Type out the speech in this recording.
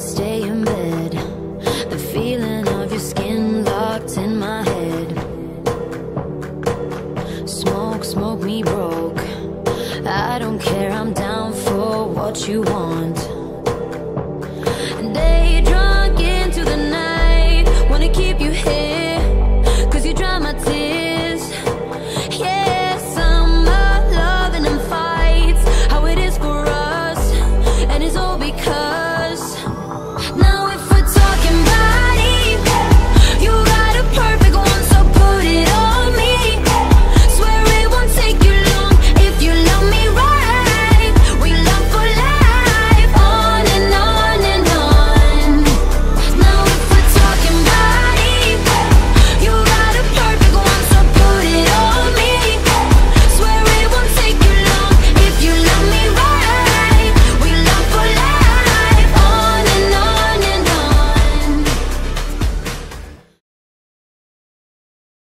stay in bed. The feeling of your skin locked in my head. Smoke, smoke me broke. I don't care, I'm down for what you want.